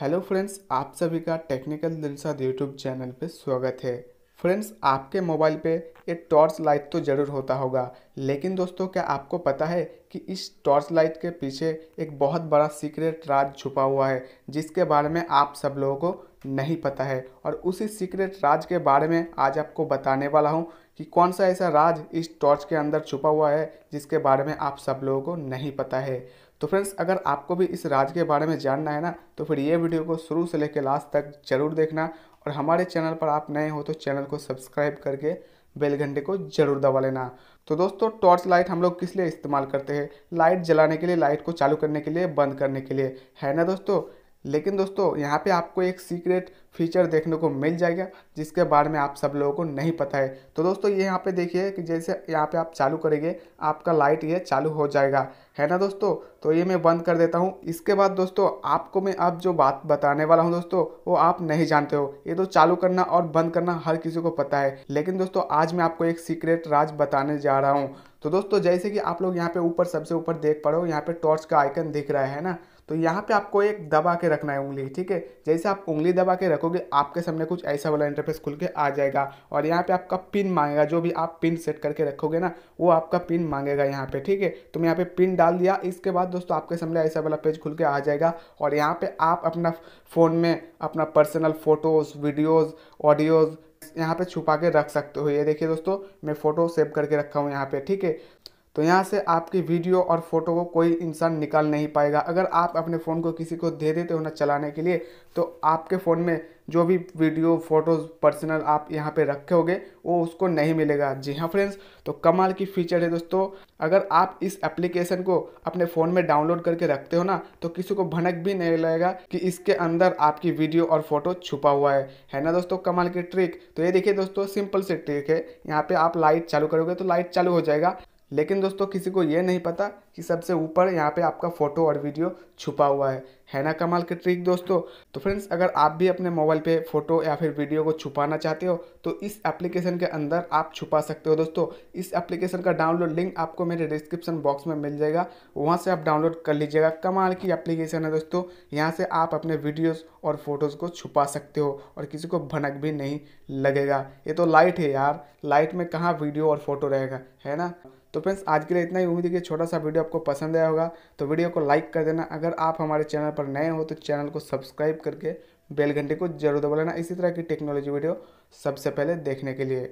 Hello friends, आप सभी का टेक्निकल दिलसाद यूट्यूब चैनल पे स्वागत है। फ्रेंड्स, आपके मोबाइल पे एक टॉर्च लाइट तो ज़रूर होता होगा, लेकिन दोस्तों, क्या आपको पता है कि इस टॉर्च लाइट के पीछे एक बहुत बड़ा सीक्रेट राज छुपा हुआ है, जिसके बारे में आप सब लोगों को नहीं पता है? और उसी सीक्रेट राज के बारे में आज आपको बताने वाला हूँ कि कौन सा ऐसा राज इस टॉर्च के अंदर छुपा हुआ है, जिसके बारे में आप सब लोगों को नहीं पता है। तो फ्रेंड्स, अगर आपको भी इस राज्य के बारे में जानना है ना तो फिर ये वीडियो को शुरू से लेकर लास्ट तक ज़रूर देखना और हमारे चैनल पर आप नए हो तो चैनल को सब्सक्राइब करके बेल घंटे को ज़रूर दबा लेना। तो दोस्तों, टॉर्च लाइट हम लोग किस लिए इस्तेमाल करते हैं? लाइट जलाने के लिए, लाइट को चालू करने के लिए, बंद करने के लिए। है ना दोस्तों? लेकिन दोस्तों, यहाँ पे आपको एक सीक्रेट फीचर देखने को मिल जाएगा, जिसके बारे में आप सब लोगों को नहीं पता है। तो दोस्तों, ये यहाँ पे देखिए कि जैसे यहाँ पे आप चालू करेंगे, आपका लाइट ये चालू हो जाएगा। है ना दोस्तों? तो ये मैं बंद कर देता हूँ। इसके बाद दोस्तों, आपको मैं अब जो बात बताने वाला हूँ दोस्तों, वो आप नहीं जानते हो। ये तो चालू करना और बंद करना हर किसी को पता है। लेकिन दोस्तों, आज मैं आपको एक सीक्रेट राज बताने जा रहा हूँ। तो दोस्तों, जैसे कि आप लोग यहाँ पे ऊपर, सबसे ऊपर देख पा रहे हो, यहाँ पे टॉर्च का आइकन दिख रहा है ना? तो यहाँ पे आपको एक दबा के रखना है उंगली, ठीक है? जैसे आप उंगली दबा के रखोगे, आपके सामने कुछ ऐसा वाला इंटरफेस खुल के आ जाएगा। और यहाँ पे आपका पिन मांगेगा, जो भी आप पिन सेट करके रखोगे ना, वो आपका पिन मांगेगा यहाँ पे, ठीक है? तो मैं यहाँ पे पिन डाल दिया। इसके बाद दोस्तों, आपके सामने ऐसा वाला पेज खुल के आ जाएगा। और यहाँ पर आप अपना फ़ोन में अपना पर्सनल फ़ोटोज़ वीडियोज़ ऑडियोज़ यहाँ पे छुपा के रख सकते हो। ये देखिए दोस्तों, मैं फ़ोटो सेव करके रखा हूँ यहाँ पे, ठीक है? तो यहाँ से आपकी वीडियो और फ़ोटो को कोई इंसान निकाल नहीं पाएगा। अगर आप अपने फ़ोन को किसी को दे देते हो ना चलाने के लिए तो आपके फ़ोन में जो भी वीडियो, फ़ोटोज़, पर्सनल आप यहाँ पे रखे होगे वो उसको नहीं मिलेगा। जी हाँ फ्रेंड्स तो कमाल की फीचर है दोस्तों। अगर आप इस एप्लीकेशन को अपने फ़ोन में डाउनलोड करके रखते हो ना तो किसी को भनक भी नहीं लगेगा कि इसके अंदर आपकी वीडियो और फ़ोटो छुपा हुआ है। है ना दोस्तों? कमाल की ट्रिक। तो ये देखिए दोस्तों, सिंपल से ट्रिक है। यहाँ पे आप लाइट चालू करोगे तो लाइट चालू हो जाएगा। लेकिन दोस्तों किसी को ये नहीं पता कि सबसे ऊपर यहाँ पे आपका फ़ोटो और वीडियो छुपा हुआ है। है ना कमाल की ट्रिक दोस्तों? तो फ्रेंड्स अगर आप भी अपने मोबाइल पे फ़ोटो या फिर वीडियो को छुपाना चाहते हो तो इस एप्लीकेशन के अंदर आप छुपा सकते हो दोस्तों। इस एप्लीकेशन का डाउनलोड लिंक आपको मेरे डिस्क्रिप्शन बॉक्स में मिल जाएगा। वहाँ से आप डाउनलोड कर लीजिएगा। कमाल की एप्लीकेशन है दोस्तों। यहाँ से आप अपने वीडियोज़ और फ़ोटोज़ को छुपा सकते हो और किसी को भनक भी नहीं लगेगा। ये तो लाइट है यार। लाइट में कहाँ वीडियो और फ़ोटो रहेगा? है ना? तो फ्रेंड्स आज के लिए इतना ही। उम्मीद है कि छोटा सा वीडियो आपको पसंद आया होगा तो वीडियो को लाइक कर देना। अगर आप हमारे चैनल पर नए हो तो चैनल को सब्सक्राइब करके बेल घंटे को ज़रूर दबा लेना। इसी तरह की टेक्नोलॉजी वीडियो सबसे पहले देखने के लिए।